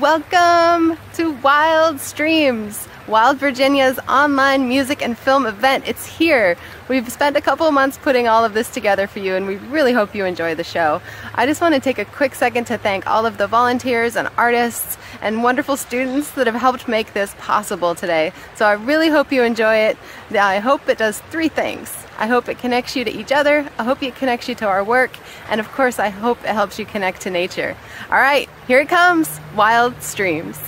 Welcome to Wild Streams, Wild Virginia's online music and film event. It's here. We've spent a couple of months putting all of this together for you, and we really hope you enjoy the show. I just want to take a quick second to thank all of the volunteers and artists and wonderful students that have helped make this possible today. So I really hope you enjoy it. I hope it does three things. I hope it connects you to each other. I hope it connects you to our work. And of course, I hope it helps you connect to nature. All right, here it comes Wild Streams.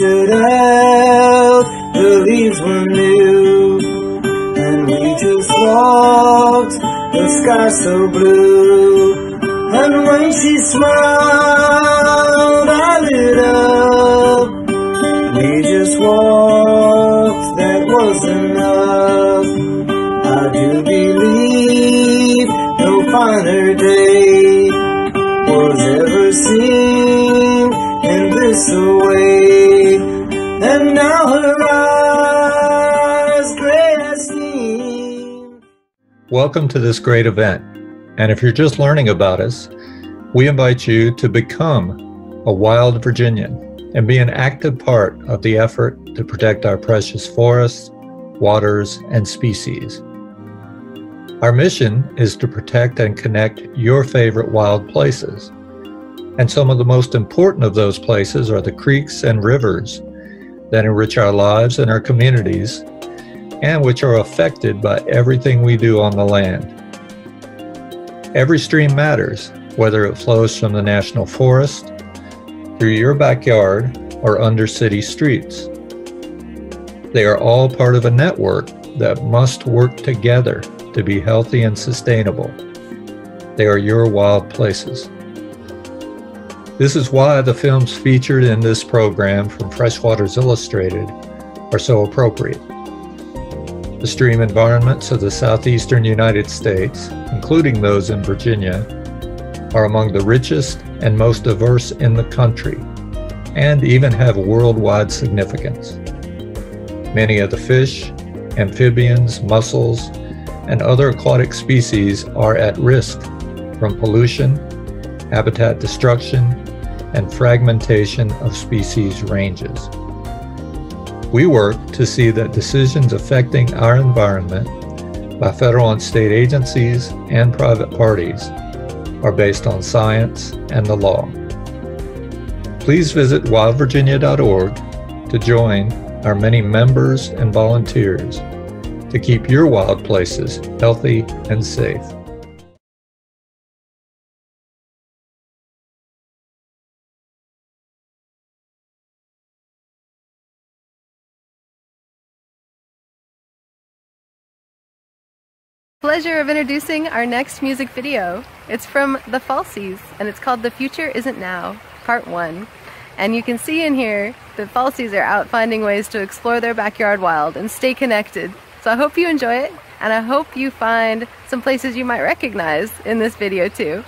Set out, the leaves were new, and we just walked the sky so blue. And when she smiled, I lit up. We just walked, that was enough. I do believe no finer Welcome to this great event. And if you're just learning about us, we invite you to become a wild Virginian and be an active part of the effort to protect our precious forests, waters, and species. Our mission is to protect and connect your favorite wild places. And some of the most important of those places are the creeks and rivers that enrich our lives and our communities and which are affected by everything we do on the land. Every stream matters, whether it flows from the national forest, through your backyard, or under city streets. They are all part of a network that must work together to be healthy and sustainable. They are your wild places. This is why the films featured in this program from Freshwaters Illustrated are so appropriate. The stream environments of the southeastern United States, including those in Virginia, are among the richest and most diverse in the country, and even have worldwide significance. Many of the fish, amphibians, mussels, and other aquatic species are at risk from pollution, habitat destruction, and fragmentation of species ranges. We work to see that decisions affecting our environment by federal and state agencies and private parties are based on science and the law. Please visit wildvirginia.org to join our many members and volunteers to keep your wild places healthy and safe. Pleasure of introducing our next music video. It's from The Falsies, and it's called The Future Isn't Now, Part 1. And you can see in here the Falsies are out finding ways to explore their backyard wild and stay connected. So I hope you enjoy it, and I hope you find some places you might recognize in this video too.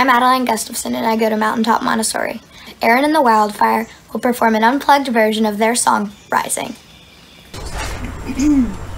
I'm Adeline Gustafson and I go to Mountaintop Montessori. Erin and the Wildfire will perform an unplugged version of their song, Rising.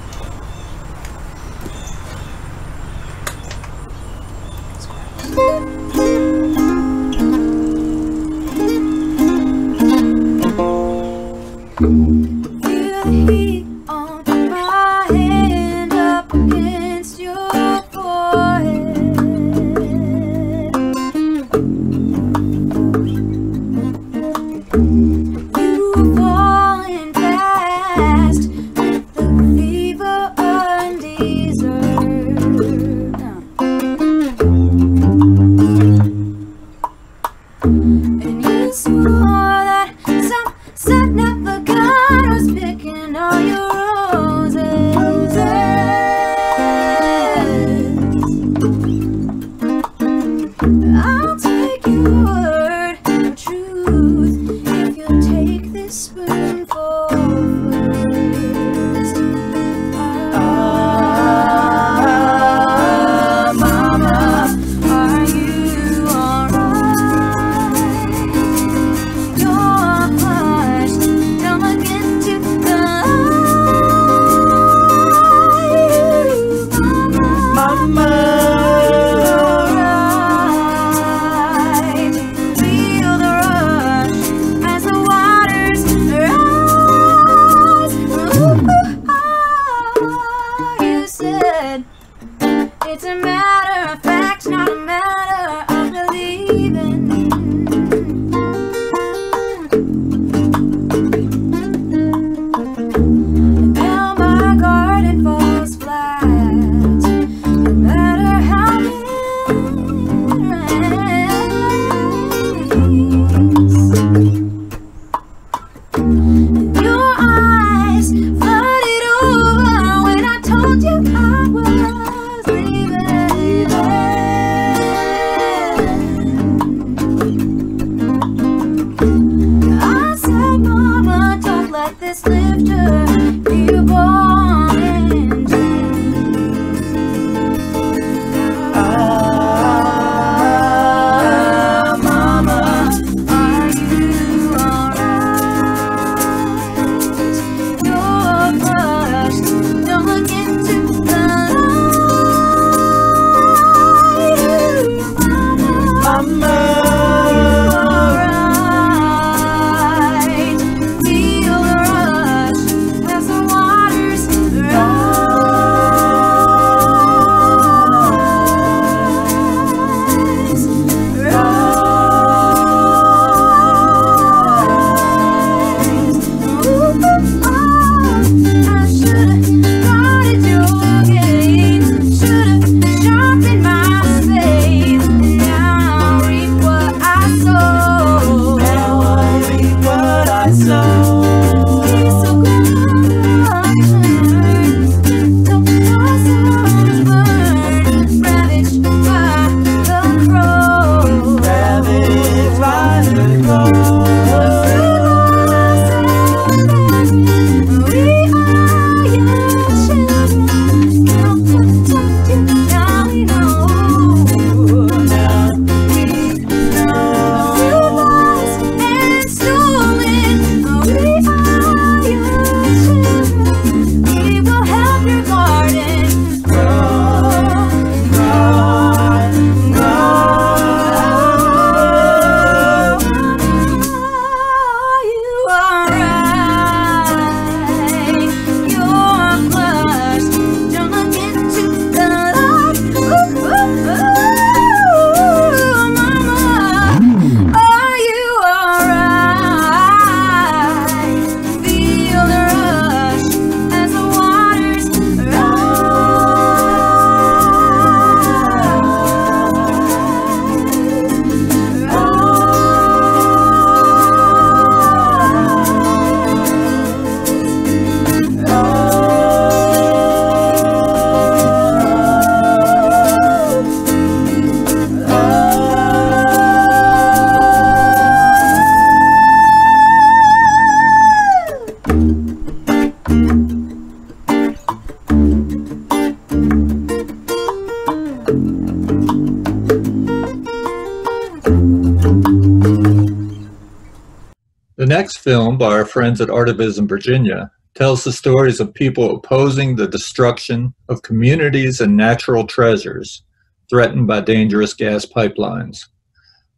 friends at Artivism Virginia tells the stories of people opposing the destruction of communities and natural treasures threatened by dangerous gas pipelines.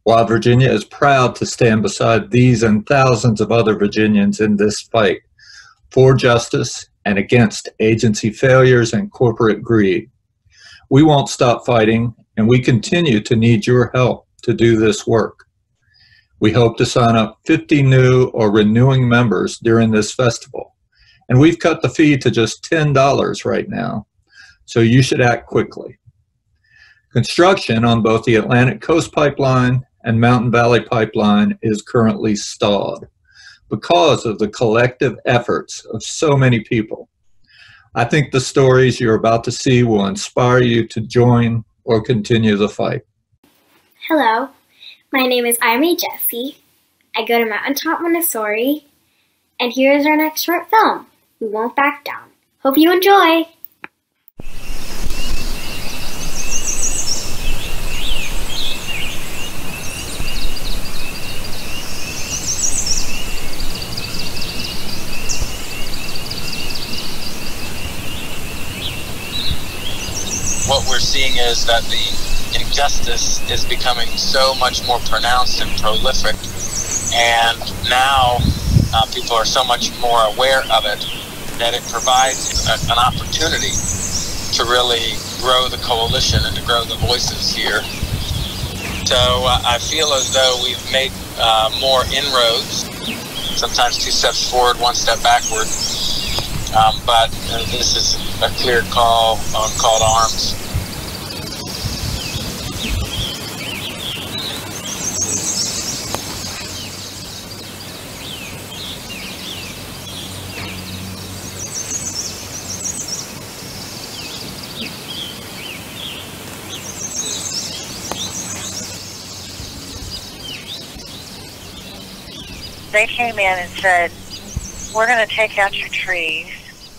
Wild Virginia is proud to stand beside these and thousands of other Virginians in this fight for justice and against agency failures and corporate greed. We won't stop fighting, and we continue to need your help to do this work. We hope to sign up 50 new or renewing members during this festival. And we've cut the fee to just $10 right now, so you should act quickly. Construction on both the Atlantic Coast Pipeline and Mountain Valley Pipeline is currently stalled because of the collective efforts of so many people. I think the stories you're about to see will inspire you to join or continue the fight. Hello, my name is Amy Jesse. I go to Mountaintop Montessori, and here is our next short film, We Won't Back Down. Hope you enjoy! what we're seeing is that the injustice is becoming so much more pronounced and prolific, and now uh, people are so much more aware of it that it provides a, an opportunity to really grow the coalition and to grow the voices here. So uh, I feel as though we've made uh, more inroads, sometimes two steps forward, one step backward. Um, but uh, this is a clear call on call to arms. They came in and said, we're going to take out your trees.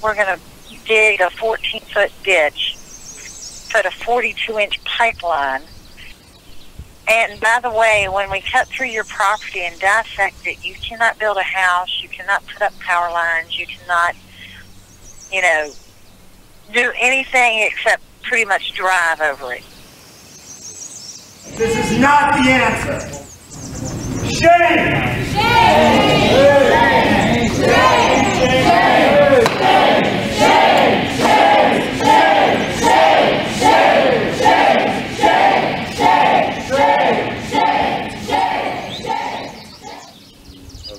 We're going to dig a 14 foot ditch, put a 42 inch pipeline. And by the way, when we cut through your property and dissect it, you cannot build a house, you cannot put up power lines, you cannot, you know, do anything except pretty much drive over it. This is not the answer. Shame!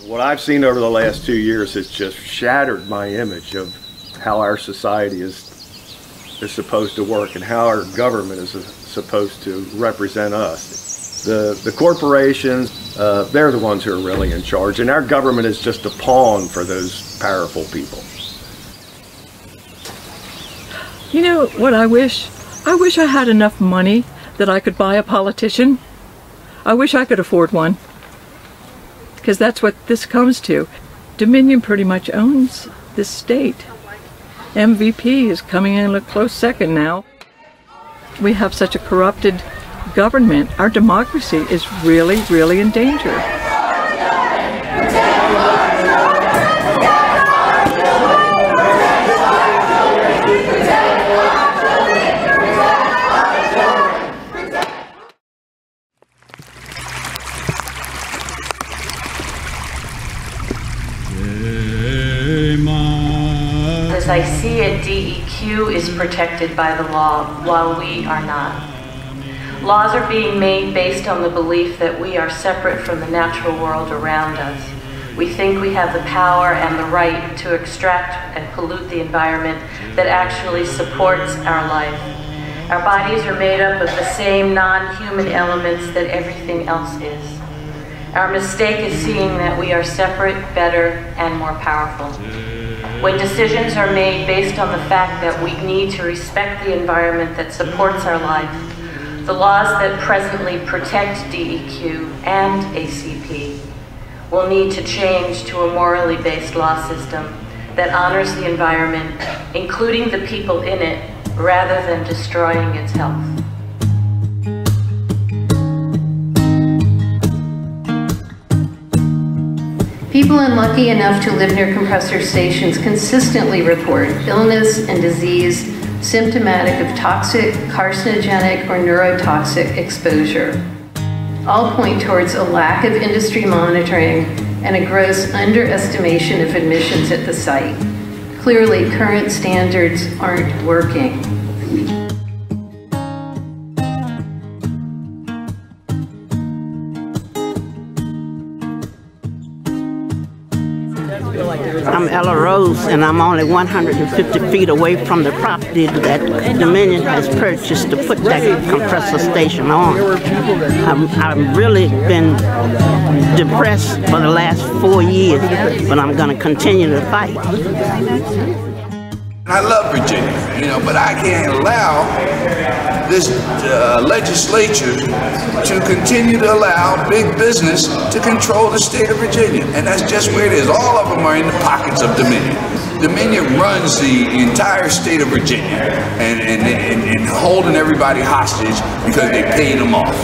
What I've seen over the last two years has just shattered my image of how our society is is supposed to work and how our government is supposed to represent us. The the corporations, uh, they're the ones who are really in charge, and our government is just a pawn for those powerful people. You know what I wish? I wish I had enough money that I could buy a politician. I wish I could afford one. Because that's what this comes to. Dominion pretty much owns this state. MVP is coming in a close second now. We have such a corrupted government. Our democracy is really, really in danger. As I see it, DEQ is protected by the law while we are not. Laws are being made based on the belief that we are separate from the natural world around us. We think we have the power and the right to extract and pollute the environment that actually supports our life. Our bodies are made up of the same non-human elements that everything else is. Our mistake is seeing that we are separate, better, and more powerful. When decisions are made based on the fact that we need to respect the environment that supports our life, the laws that presently protect DEQ and ACP will need to change to a morally based law system that honors the environment, including the people in it, rather than destroying its health. People unlucky enough to live near compressor stations consistently report illness and disease symptomatic of toxic, carcinogenic, or neurotoxic exposure. All point towards a lack of industry monitoring and a gross underestimation of emissions at the site. Clearly, current standards aren't working. And I'm only 150 feet away from the property that Dominion has purchased to put that compressor station on. I'm, I've really been depressed for the last four years, but I'm going to continue to fight. I love Virginia, you know, but I can't allow this uh, legislature to continue to allow big business to control the state of Virginia. And that's just where it is. All of them are in the pockets of Dominion. Dominion runs the entire state of Virginia and, and, and, and holding everybody hostage because they paid them off.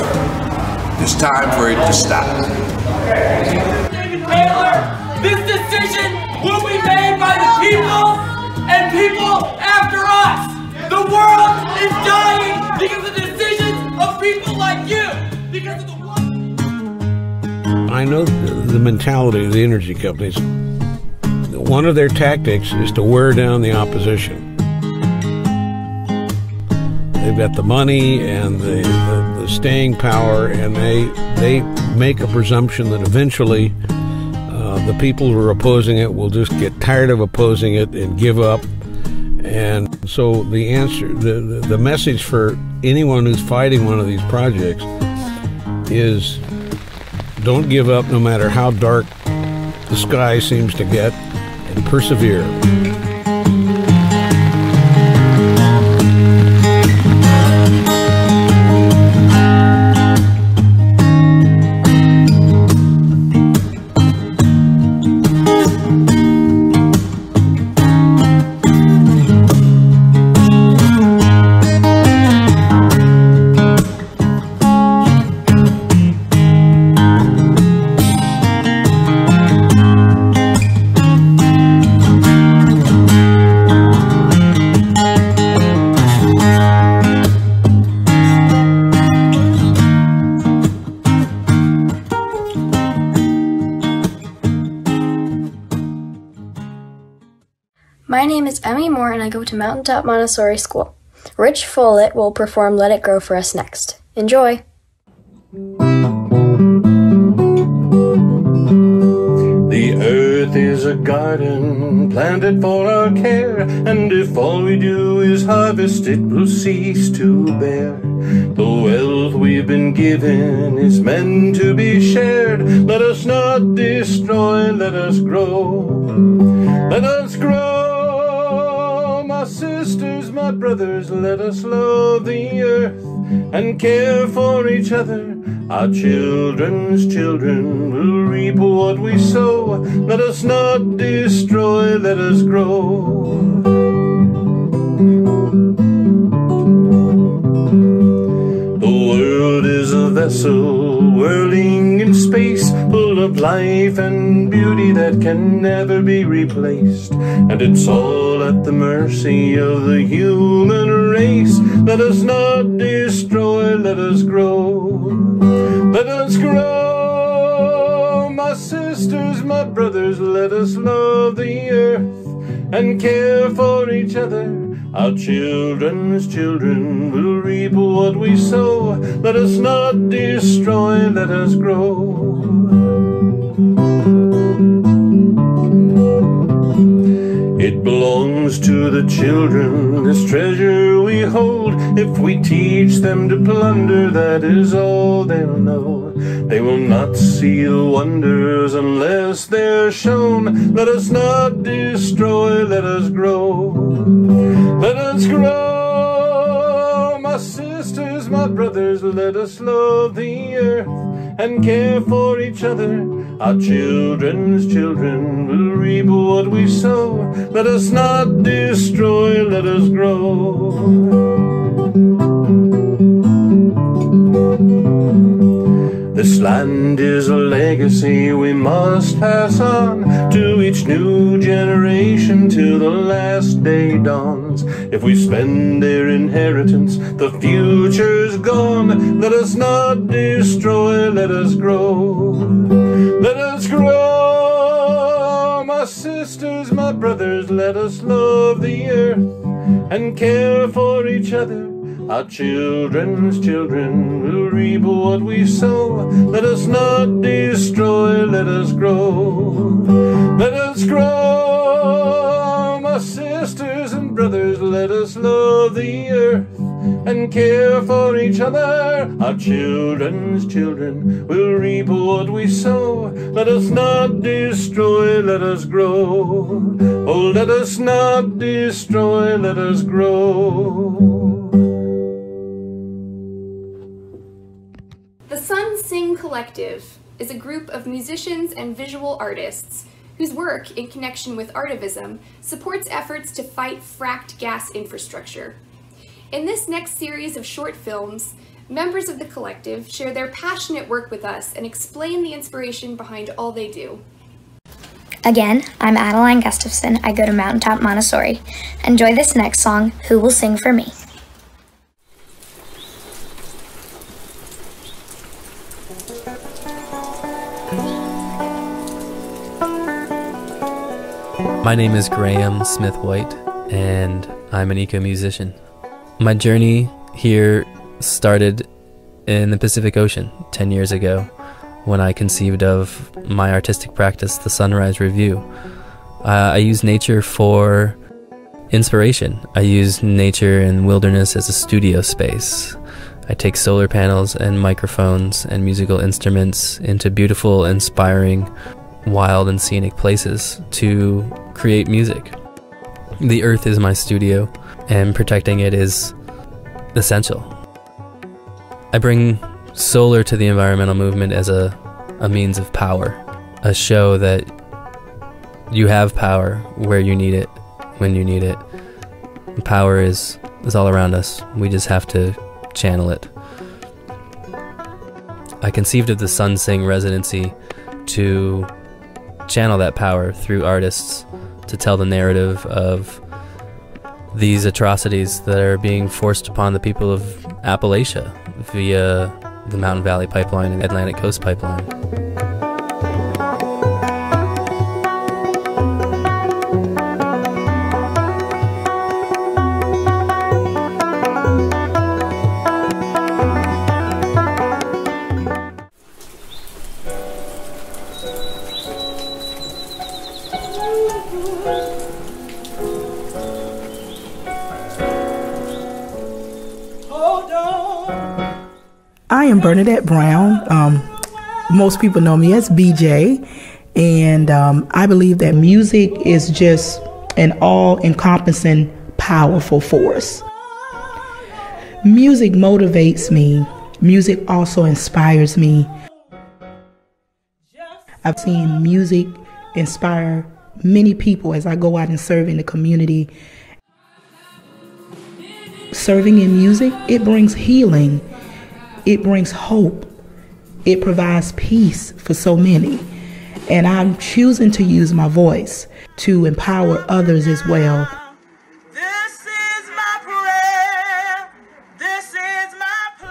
It's time for it to stop. David Paylor, this decision will be made by the people and people after us. The world is dying because of decisions of people like you. Because of the I know the the mentality of the energy companies. One of their tactics is to wear down the opposition. They've got the money and the, the, the staying power, and they they make a presumption that eventually uh, the people who are opposing it will just get tired of opposing it and give up. And so the answer, the, the, the message for anyone who's fighting one of these projects is don't give up no matter how dark the sky seems to get and persevere. Mountaintop Montessori School. Rich Follett will perform Let It Grow for us next. Enjoy! The earth is a garden planted for our care, and if all we do is harvest, it will cease to bear. The wealth we've been given is meant to be shared. Let us not destroy, let us grow. Let us grow, sisters, my brothers, let us love the earth and care for each other. Our children's children will reap what we sow. Let us not destroy, let us grow. The world is a vessel whirling in space, full of life and beauty that can never be replaced. And it's all at the mercy of the human race. Let us not destroy, let us grow. Let us grow, my sisters, my brothers, let us love the earth and care for each other. Our children's children will reap what we sow. Let us not destroy, let us grow. It belongs to the children, this treasure we hold. If we teach them to plunder, that is all they'll know. They will not see the wonders unless they're shown. Let us not destroy, let us grow. Let us grow, my sisters, my brothers, let us love the earth and care for each other. Our children's children will reap what we sow. Let us not destroy, let us grow. This land is a legacy we must pass on to each new generation till the last day dawns. If we spend their inheritance, the future's gone. Let us not destroy, let us grow. Let us grow, my sisters, my brothers, let us love the earth and care for each other. Our children's children will reap what we sow. Let us not destroy, let us grow. The earth and care for each other. Our children's children will reap what we sow. Let us not destroy, let us grow. Oh, let us not destroy, let us grow. The Sun Sing Collective is a group of musicians and visual artists whose work, in connection with artivism, supports efforts to fight fracked gas infrastructure. In this next series of short films, members of the collective share their passionate work with us and explain the inspiration behind all they do. Again, I'm Adeline Gustafson. I go to Mountaintop Montessori. Enjoy this next song, Who Will Sing for Me? My name is Graham Smith White, and I'm an eco musician. My journey here started in the Pacific Ocean 10 years ago when I conceived of my artistic practice, the Sunrise Review. Uh, I use nature for inspiration. I use nature and wilderness as a studio space. I take solar panels and microphones and musical instruments into beautiful, inspiring, wild, and scenic places to create music. The earth is my studio, and protecting it is essential. I bring solar to the environmental movement as a, a means of power, a show that you have power where you need it, when you need it. Power is, is all around us. We just have to channel it. I conceived of the Sun Sing residency to channel that power through artists to tell the narrative of these atrocities that are being forced upon the people of Appalachia via the Mountain Valley Pipeline and Atlantic Coast Pipeline. Am Bernadette Brown. Um, most people know me as BJ, and um, I believe that music is just an all encompassing, powerful force. Music motivates me, music also inspires me. I've seen music inspire many people as I go out and serve in the community. Serving in music, it brings healing, it brings hope, it provides peace for so many. And I'm choosing to use my voice to empower others as well.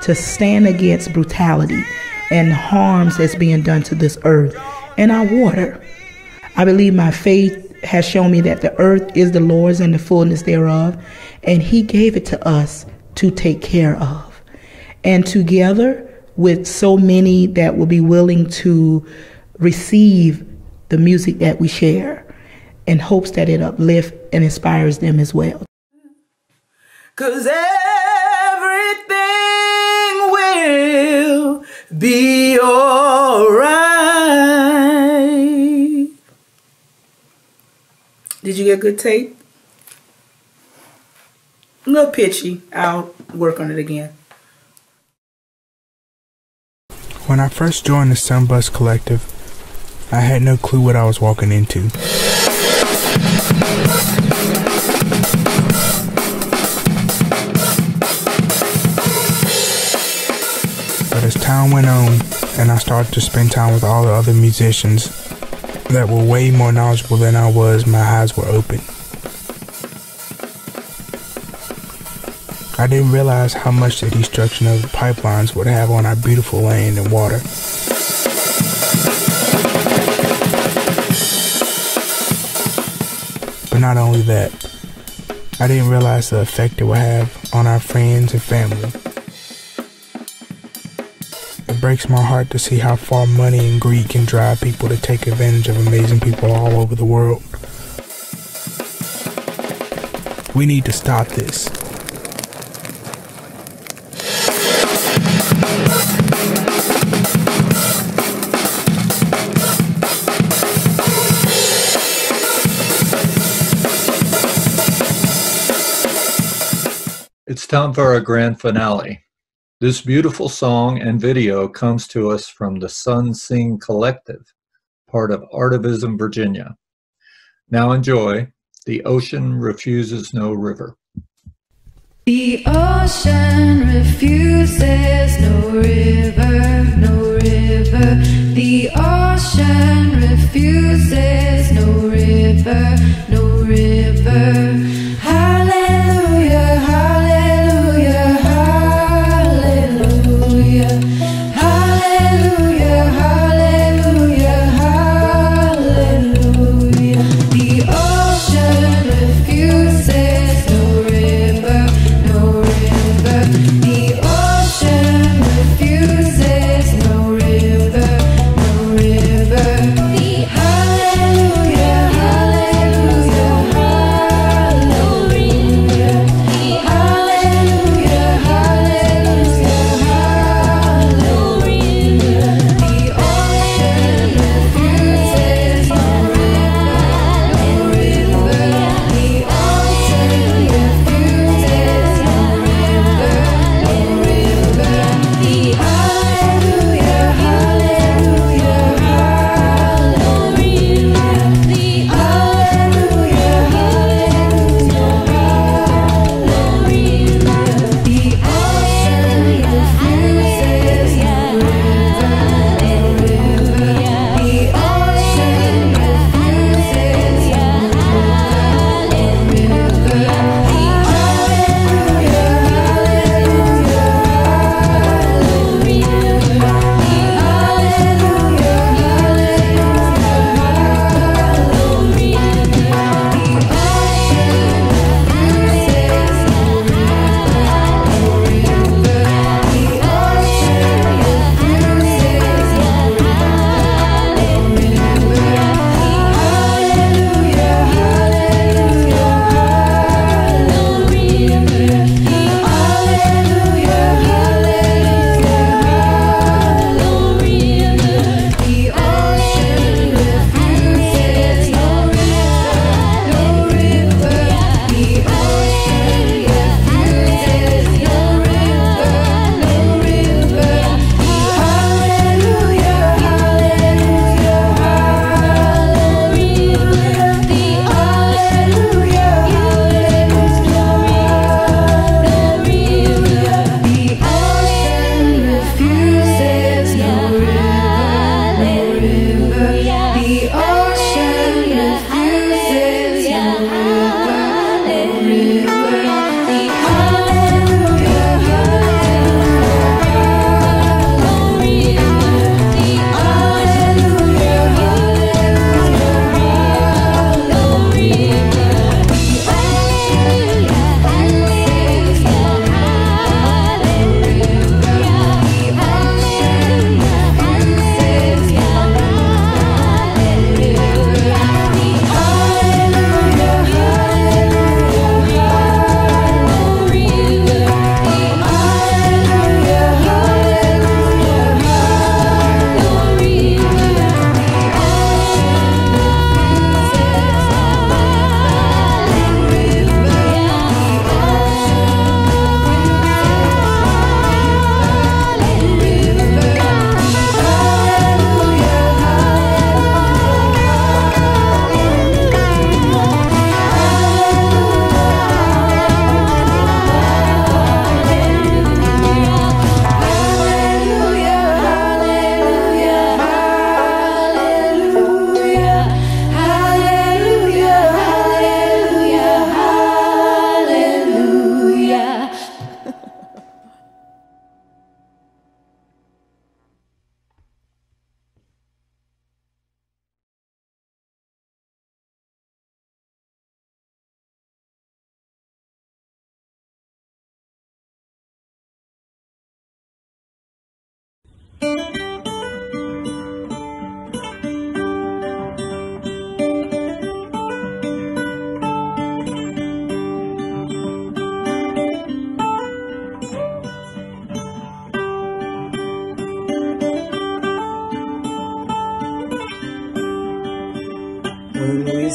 To stand against brutality and harms that's being done to this earth and our water. I believe my faith has shown me that the earth is the Lord's and the fullness thereof, and He gave it to us to take care of. And together with so many that will be willing to receive the music that we share in hopes that it uplifts and inspires them as well. Cause everything will be alright. Did you get good tape? A little pitchy. I'll work on it again. When I first joined the Sun Sing Collective, I had no clue what I was walking into. But as time went on, and I started to spend time with all the other musicians that were way more knowledgeable than I was, my eyes were open. I didn't realize how much the destruction of the pipelines would have on our beautiful land and water. But not only that, I didn't realize the effect it would have on our friends and family. It breaks my heart to see how far money and greed can drive people to take advantage of amazing people all over the world. We need to stop this. time for our grand finale. This beautiful song and video comes to us from the Sun Sing Collective, part of Artivism, Virginia. Now enjoy The Ocean Refuses No River. The ocean refuses no river, no river. The ocean refuses no river, no river.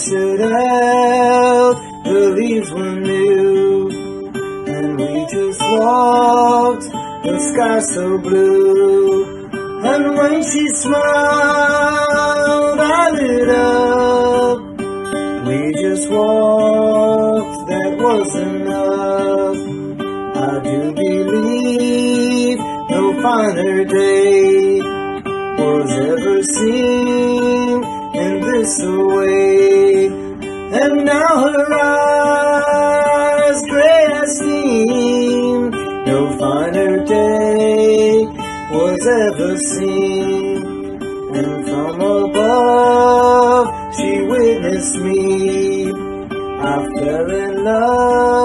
Set out, the leaves were new, and we just walked. the sky so blue. And when she smiled, I lit up. We just walked, that was enough. I do believe no finer day was ever seen in this way. Now her eyes gray as steam, no finer day was ever seen. And from above she witnessed me. I fell in love,